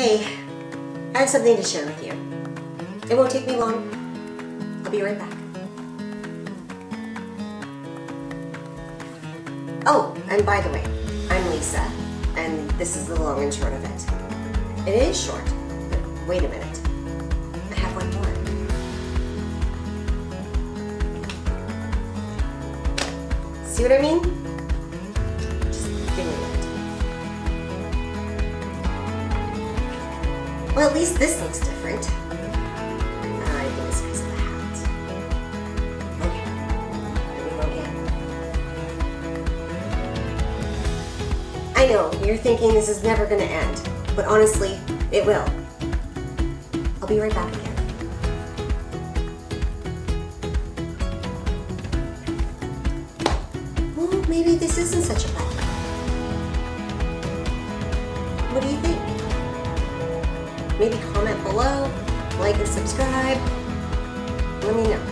Hey, I have something to share with you. It won't take me long. I'll be right back. Oh, and by the way, I'm Lisa, and this is the long and short of it. It is short, but wait a minute. I have one more. See what I mean? Just give me Well, at least this looks different. Uh, I go again. I know, you're thinking this is never going to end, but honestly, it will. I'll be right back again. Well, maybe this isn't such a bad. What do you think? Maybe comment below, like and subscribe. Let me know.